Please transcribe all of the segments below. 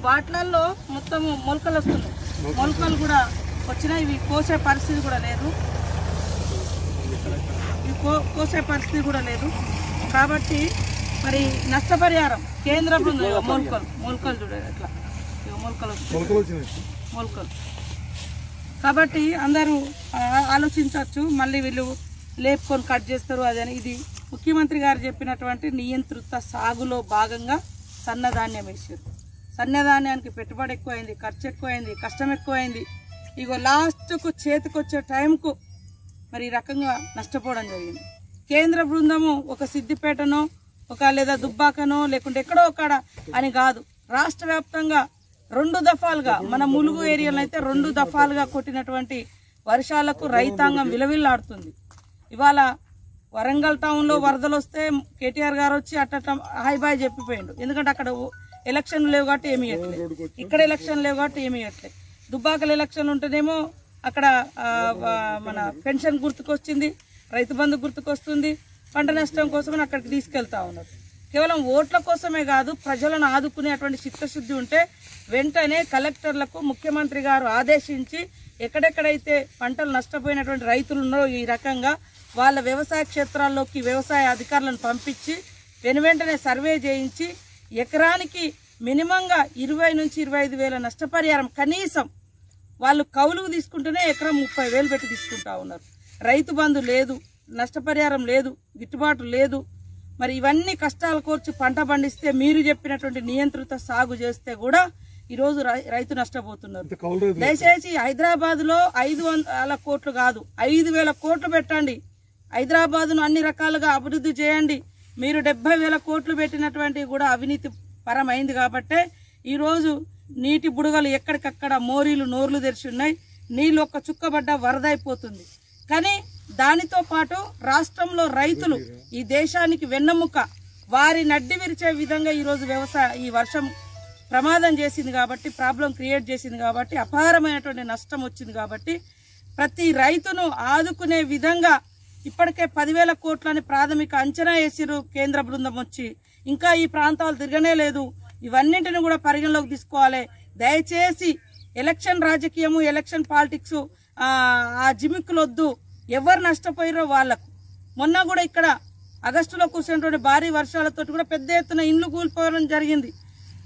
వాటిలలో మొత్తం మొలకలు వస్తున్నాయి. మొలకలు కూడా వచ్చినాయి. ఇవి కోసే పరిస్థితి కూడా లేదు. ఇవి కో- కోసే పరిస్థితి కూడా లేదు. కాబట్టి మరి నష్టపరిహారం కేంద్రం బృందం మొలకలు. మొలకలు చూడండి అట్లా. మొలకలు మొలకలు కాబట్టి అందరూ ఆలోచించవచ్చు. మళ్ళీ వీళ్ళు లేపుకొని కట్ చేస్తారు అదని ఇది ముఖ్యమంత్రి గారు చెప్పినటువంటి నియంత్రిత సాగులో భాగంగా సన్నధాన్యం వేసారు సన్నధాన్యానికి పెట్టుబడి ఎక్కువైంది ఖర్చు ఎక్కువైంది కష్టం ఎక్కువైంది. ఇగో లాస్ట్కు చేతికి వచ్చే టైంకు మరి ఈ రకంగా నష్టపోవడం జరిగింది. కేంద్ర బృందము ఒక సిద్దిపేటనో ఒక లేదా దుబ్బాకనో లేకుంటే ఎక్కడో ఒకడ అని కాదు. రాష్ట్ర వ్యాప్తంగా రెండు దఫాలుగా మన ములుగు ఏరియాలో అయితే రెండు దఫాలుగా కొట్టినటువంటి వర్షాలకు రైతాంగం విలవిల్లాడుతుంది. ఇవాళ వరంగల్ టౌన్లో వరదలు వస్తే కేటీఆర్ గారు వచ్చి అట్ట హాయ్ బాయ్ చెప్పిపోయిండు. ఎందుకంటే అక్కడ ఎలక్షన్ లేవు కాబట్టి ఏమి ఇవ్వట్లేదు. ఇక్కడ ఎలక్షన్ లేవు కాబట్టి ఏమి ఇవ్వట్లేదు. దుబ్బాకల ఎలక్షన్ ఉంటేనేమో అక్కడ మన పెన్షన్ గుర్తుకొచ్చింది రైతు బంధు గుర్తుకొస్తుంది పంట నష్టం కోసమని అక్కడికి తీసుకెళ్తా ఉన్నారు. కేవలం ఓట్ల కోసమే కాదు ప్రజలను ఆదుకునేటువంటి చిత్తశుద్ధి ఉంటే వెంటనే కలెక్టర్లకు ముఖ్యమంత్రి గారు ఆదేశించి ఎక్కడెక్కడైతే పంటలు నష్టపోయినటువంటి రైతులు ఉన్నారో ఈ రకంగా వాళ్ళ వ్యవసాయ క్షేత్రాల్లోకి వ్యవసాయ అధికారులను పంపించి వెను వెంటనే సర్వే చేయించి ఎకరానికి మినిమంగా ఇరవై నుంచి ఇరవై ఐదు వేల నష్టపరిహారం కనీసం వాళ్ళు కౌలుకు తీసుకుంటేనే ఎకరం ముప్పై వేలు పెట్టి తీసుకుంటా ఉన్నారు. రైతు బంధు లేదు నష్టపరిహారం లేదు గిట్టుబాటు లేదు మరి ఇవన్నీ కష్టాలు కోర్చి పంట పండిస్తే మీరు చెప్పినటువంటి నియంత్రిత సాగు చేస్తే కూడా ఈరోజు రై- రైతు నష్టపోతున్నారు. దయచేసి హైదరాబాద్లో ఐదు వందల కోట్లు కాదు ఐదు వేల కోట్లు పెట్టండి. హైదరాబాద్ను అన్ని రకాలుగా అభివృద్ధి చేయండి. మీరు డెబ్బై వేల కోట్లు పెట్టినటువంటి కూడా అవినీతి పరమైంది కాబట్టే ఈరోజు నీటి బుడగలు ఎక్కడికక్కడ మోరీలు నోర్లు తెరిచి ఉన్నాయి. నీళ్ళు ఒక్క చుక్కబడ్డ వరద అయిపోతుంది కానీ దానితో పాటు రాష్ట్రంలో రైతులు ఈ దేశానికి వెన్నెముక. వారి నడ్డి విరిచే విధంగా ఈరోజు వ్యవసాయ ఈ వర్షం ప్రమాదం చేసింది కాబట్టి ప్రాబ్లం క్రియేట్ చేసింది కాబట్టి అపారమైనటువంటి నష్టం వచ్చింది కాబట్టి ప్రతి రైతును ఆదుకునే విధంగా ఇప్పటికే పదివేల కోట్లని ప్రాథమిక అంచనా వేసిరు కేంద్ర బృందం వచ్చి. ఇంకా ఈ ప్రాంతాలు తిరగనే లేదు. ఇవన్నింటిని కూడా పరిగణలోకి తీసుకోవాలి. దయచేసి ఎలక్షన్ రాజకీయము ఎలక్షన్ పాలిటిక్స్ ఆ జిమిక్కులొద్దు. ఎవరు నష్టపోయారో వాళ్ళకు మొన్న కూడా ఇక్కడ ఆగస్టులో కూర్చున్నటువంటి భారీ వర్షాలతో కూడా పెద్ద ఎత్తున ఇండ్లు కూలిపోవడం జరిగింది.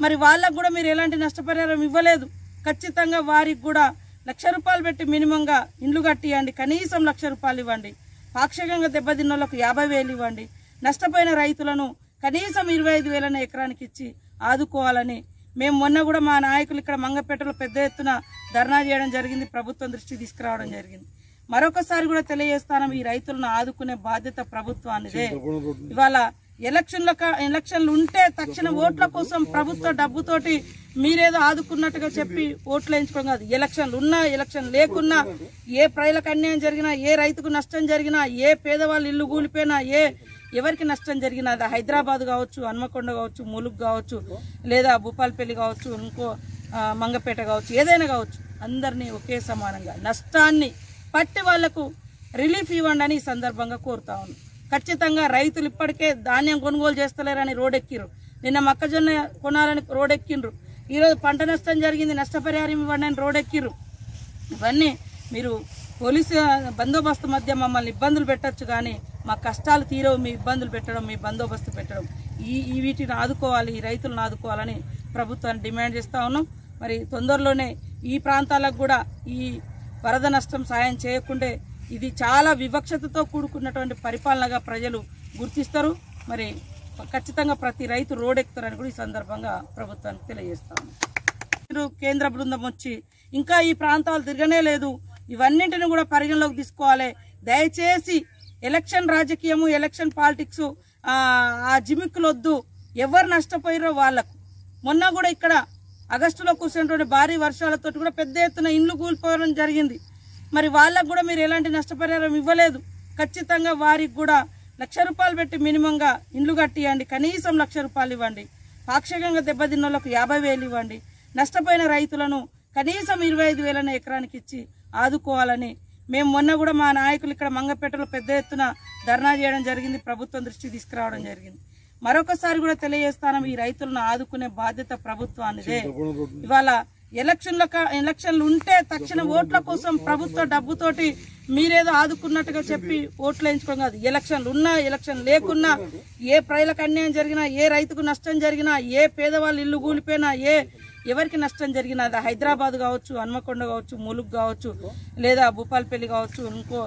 మరి వాళ్ళకు కూడా మీరు ఎలాంటి నష్టపరిహారం ఇవ్వలేదు. ఖచ్చితంగా వారికి కూడా లక్ష రూపాయలు పెట్టి మినిమంగా ఇండ్లు కట్టియండి. కనీసం లక్ష రూపాయలు ఇవ్వండి. పాక్షికంగా దెబ్బతిన్న వాళ్ళకు యాభై వేలు ఇవ్వండి. నష్టపోయిన రైతులను కనీసం ఇరవై ఐదు వేలను ఎకరానికి ఇచ్చి ఆదుకోవాలని మేము మొన్న కూడా మా నాయకులు ఇక్కడ మంగపేటలో పెద్ద ఎత్తున ధర్నా చేయడం జరిగింది. ప్రభుత్వం దృష్టికి తీసుకురావడం జరిగింది. మరొకసారి కూడా తెలియజేస్తాను ఈ రైతులను ఆదుకునే బాధ్యత ప్రభుత్వానిదే. ఇవాళ ఎలక్షన్ల ఎలక్షన్లు ఉంటే తక్షణ ఓట్ల కోసం ప్రభుత్వ డబ్బుతోటి మీరేదో ఆదుకున్నట్టుగా చెప్పి ఓట్లు వేయించుకోవడం కాదు. ఎలక్షన్లు ఉన్నా ఎలక్షన్ లేకున్నా ఏ ప్రజలకు అన్యాయం జరిగినా ఏ రైతుకు నష్టం జరిగినా ఏ పేదవాళ్ళు ఇల్లు కూలిపోయినా ఏ ఎవరికి నష్టం జరిగినా అది హైదరాబాద్ కావచ్చు హన్మకొండ కావచ్చు ములుగు కావచ్చు లేదా భూపాలపల్లి కావచ్చు ఇంకో మంగపేట కావచ్చు ఏదైనా కావచ్చు అందరినీ ఒకే సమానంగా నష్టాన్ని పట్టి వాళ్ళకు రిలీఫ్ ఇవ్వండి అని ఈ సందర్భంగా కోరుతా ఉన్నాను ఖచ్చితంగా రైతులు ఇప్పటికే ధాన్యం కొనుగోలు చేస్తలేరని రోడెక్కిరు నిన్న మొక్కజొన్న కొనాలని రోడెక్కిండ్రు. ఈరోజు పంట నష్టం జరిగింది నష్టపరిహారం ఇవ్వండి అని రోడెక్కిరు ఇవన్నీ మీరు పోలీసు బందోబస్తు మధ్య మమ్మల్ని ఇబ్బందులు పెట్టొచ్చు కానీ మా కష్టాలు తీరవు మీ ఇబ్బందులు పెట్టడం మీ బందోబస్తు పెట్టడం. ఈ ఈ వీటిని ఆదుకోవాలి ఈ రైతులను ఆదుకోవాలని ప్రభుత్వాన్ని డిమాండ్ చేస్తా ఉన్నాం. మరి తొందరలోనే ఈ ప్రాంతాలకు కూడా ఈ వరద నష్టం సాయం చేయకుండే ఇది చాలా వివక్షతతో కూడుకున్నటువంటి పరిపాలనగా ప్రజలు గుర్తిస్తారు. మరి ఖచ్చితంగా ప్రతి రైతు రోడ్డెక్కుతారని కూడా ఈ సందర్భంగా ప్రభుత్వానికి తెలియజేస్తాను మీరు కేంద్ర బృందం వచ్చి ఇంకా ఈ ప్రాంతాలు తిరగనే లేదు. ఇవన్నింటిని కూడా పరిగణలోకి తీసుకోవాలి. దయచేసి ఎలక్షన్ రాజకీయము ఎలక్షన్ పాలిటిక్స్ ఆ జిమిక్కులు వద్దు ఎవరు నష్టపోయారో వాళ్ళకు మొన్న కూడా ఇక్కడ ఆగస్టులో కూర్చున్నటువంటి భారీ వర్షాలతో కూడా పెద్ద ఎత్తున ఇండ్లు కూలిపోవడం జరిగింది. మరి వాళ్ళకు కూడా మీరు ఎలాంటి నష్టపరిహారం ఇవ్వలేదు. ఖచ్చితంగా వారికి కూడా లక్ష రూపాయలు పెట్టి మినిమంగా ఇండ్లు కట్టియండి. కనీసం లక్ష రూపాయలు ఇవ్వండి. పాక్షికంగా దెబ్బతిన్న వాళ్ళకు యాభై వేలు ఇవ్వండి. నష్టపోయిన రైతులను కనీసం ఇరవై ఐదు వేలన ఎకరానికి ఇచ్చి ఆదుకోవాలని మేము మొన్న కూడా మా నాయకులు ఇక్కడ మంగపేటలో పెద్ద ఎత్తున ధర్నా చేయడం జరిగింది. ప్రభుత్వం దృష్టికి తీసుకురావడం జరిగింది. మరొకసారి కూడా తెలియజేస్తాను ఈ రైతులను ఆదుకునే బాధ్యత ప్రభుత్వానిదే. ఇవాళ ఎలక్షన్ల ఎలక్షన్లు ఉంటే తక్షణ ఓట్ల కోసం ప్రభుత్వ డబ్బుతోటి మీరేదో ఆదుకున్నట్టుగా చెప్పి ఓట్లు వేయించుకోవడం కాదు. ఎలక్షన్లు ఉన్నా ఎలక్షన్ లేకున్నా ఏ ప్రజలకు అన్యాయం జరిగినా ఏ రైతుకు నష్టం జరిగినా ఏ పేదవాళ్ళు ఇల్లు కూలిపోయినా ఏ ఎవరికి నష్టం జరిగినా అది హైదరాబాద్ కావచ్చు హన్మకొండ కావచ్చు ములుగు కావచ్చు లేదా భూపాలపల్లి కావచ్చు ఇంకో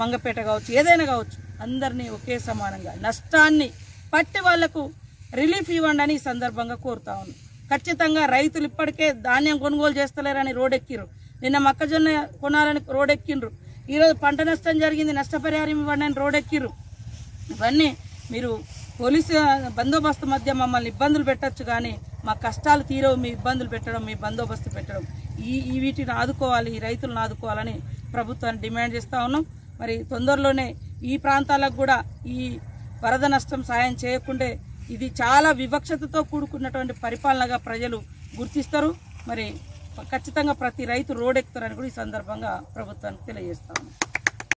మంగపేట కావచ్చు ఏదైనా కావచ్చు అందరినీ ఒకే సమానంగా నష్టాన్ని పట్టి వాళ్ళకు రిలీఫ్ ఇవ్వండి అని ఈ సందర్భంగా కోరుతా ఉన్నాను ఖచ్చితంగా రైతులు ఇప్పటికే ధాన్యం కొనుగోలు చేస్తలేరని రోడెక్కిరు నిన్న మొక్కజొన్న కొనాలని రోడెక్కిండ్రు. ఈరోజు పంట నష్టం జరిగింది నష్టపరిహారం ఇవ్వండి అని రోడెక్కిరు ఇవన్నీ మీరు పోలీసు బందోబస్తు మధ్య మమ్మల్ని ఇబ్బందులు పెట్టచ్చు కానీ మా కష్టాలు తీరవు మీ ఇబ్బందులు పెట్టడం మీ బందోబస్తు పెట్టడం. ఈ ఈ వీటిని ఆదుకోవాలి ఈ రైతులను ఆదుకోవాలని ప్రభుత్వాన్ని డిమాండ్ చేస్తా ఉన్నాం. మరి తొందరలోనే ఈ ప్రాంతాలకు కూడా ఈ వరద నష్టం సాయం చేయకుండే ఇది చాలా వివక్షతతో కూడుకున్నటువంటి పరిపాలనగా ప్రజలు గుర్తిస్తారు. మరి ఖచ్చితంగా ప్రతి రైతు రోడ్డెక్కుతారని కూడా ఈ సందర్భంగా ప్రభుత్వానికి తెలియజేస్తాము.